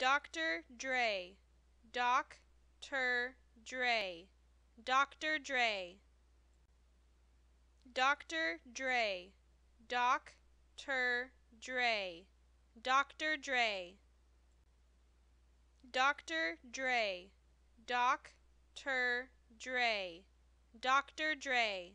Dr. Dre, Doc, Ter, Dre, Dr. Dre. Dr. Dre, Doc, Ter, Dre, Dr. Dre. Dr. Dre, Doc, Ter, Dre, Dr. Dre.